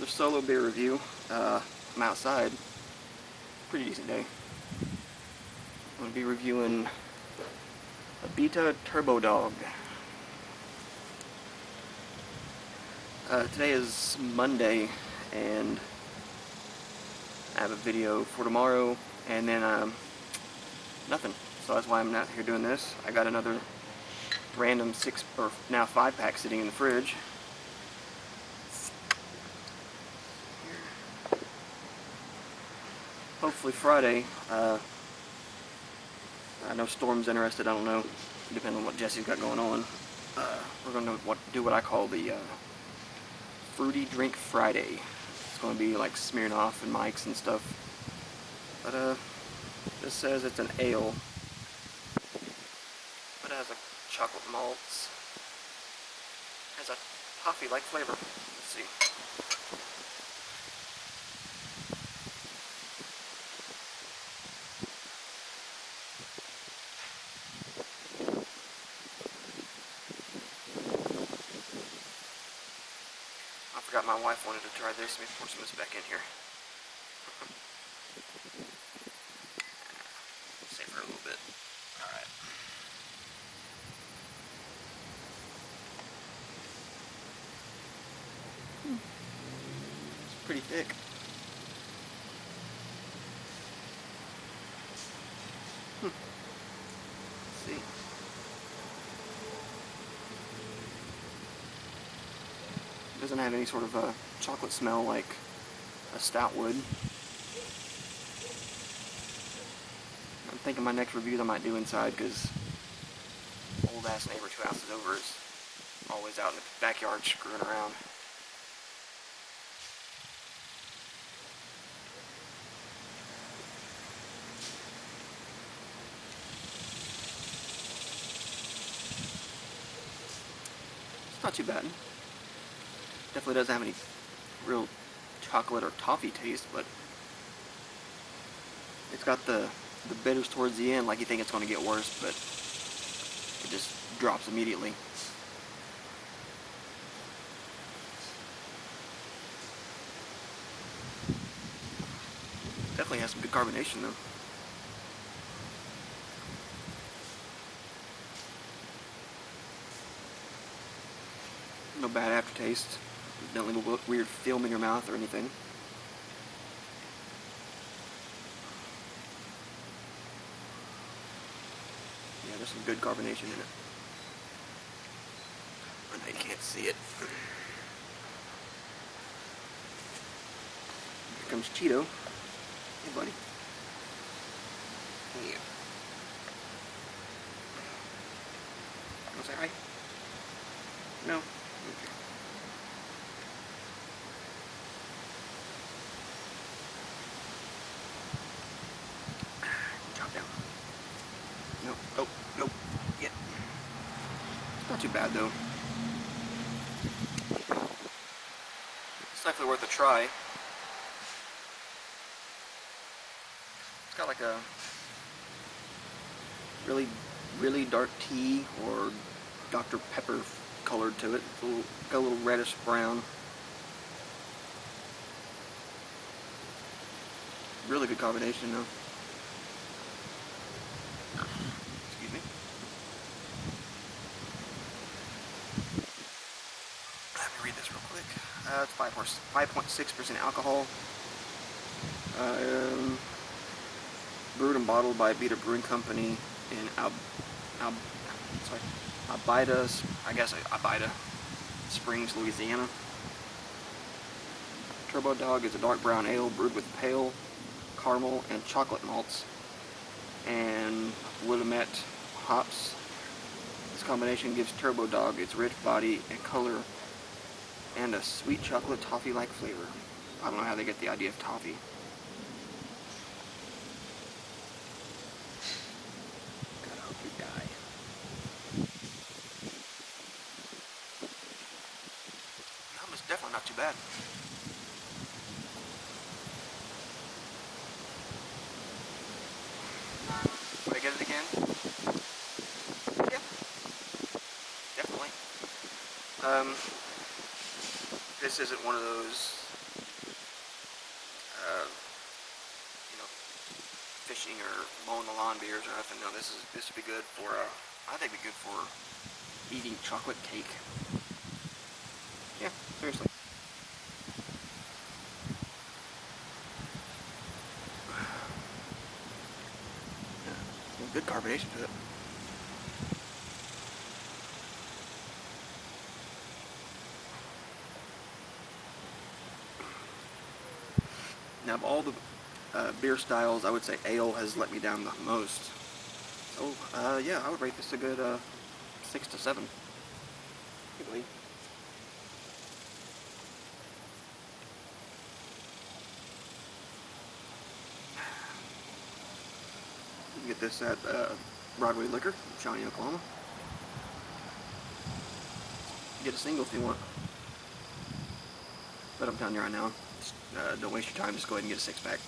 Another solo beer review. Uh, I'm outside. Pretty decent day. I'm going to be reviewing Abita Turbo Dog. Uh, today is Monday and I have a video for tomorrow and then um, nothing. So that's why I'm not here doing this. I got another random six or now five pack sitting in the fridge. Hopefully Friday. Uh, I know Storm's interested. I don't know, depending on what Jesse's got going on. Uh, we're going to what, do what I call the uh, Fruity Drink Friday. It's going to be like Smirnoff and Mike's and stuff. But uh, this says it's an ale. But it has a chocolate malts. It Has a toffee-like flavor. Let's see. Forgot my wife wanted to try this. Let me pour some of this back in here. Save her a little bit. Alright. It's pretty thick. Hmm. Let's see. Doesn't have any sort of a chocolate smell like a stout would. I'm thinking my next review I might do inside because old ass neighbor two houses over is always out in the backyard screwing around. It's not too bad definitely doesn't have any real chocolate or toffee taste, but it's got the, the bitters towards the end, like you think it's going to get worse, but it just drops immediately. Definitely has some good carbonation though. No bad aftertaste. Don't leave a weird film in your mouth or anything. Yeah, there's some good carbonation in it. I know you can't see it. Here comes Cheeto. Hey, buddy. Yeah. Want to say hi? No? Okay. Though. It's definitely worth a try. It's got like a really, really dark tea or Dr. Pepper colored to it. It's a little, got a little reddish brown. Really good combination though. Uh, it's 5.6% alcohol. Um, brewed and bottled by Abita Brewing Company in Al, sorry, Abita, I guess Abita Springs, Louisiana. Turbo Dog is a dark brown ale brewed with pale caramel and chocolate malts and Willamette hops. This combination gives Turbo Dog its rich body and color and a sweet chocolate toffee-like flavor. I don't know how they get the idea of toffee. God, hope you die. Yum is definitely not too bad. Would I get it again? Yeah. Definitely. Um, this isn't one of those, uh, you know, fishing or mowing the lawn beers or nothing. No, this is this would be good for. Uh, I think be good for eating chocolate cake. Yeah, seriously. Yeah, good carbonation to it. Now, of all the uh, beer styles, I would say ale has let me down the most. So, uh, yeah, I would rate this a good uh, six to seven. Really. You get this at uh, Broadway Liquor, Shawnee, Oklahoma. Get a single if you want. But I'm telling you right now, uh, don't waste your time. Just go ahead and get a six pack.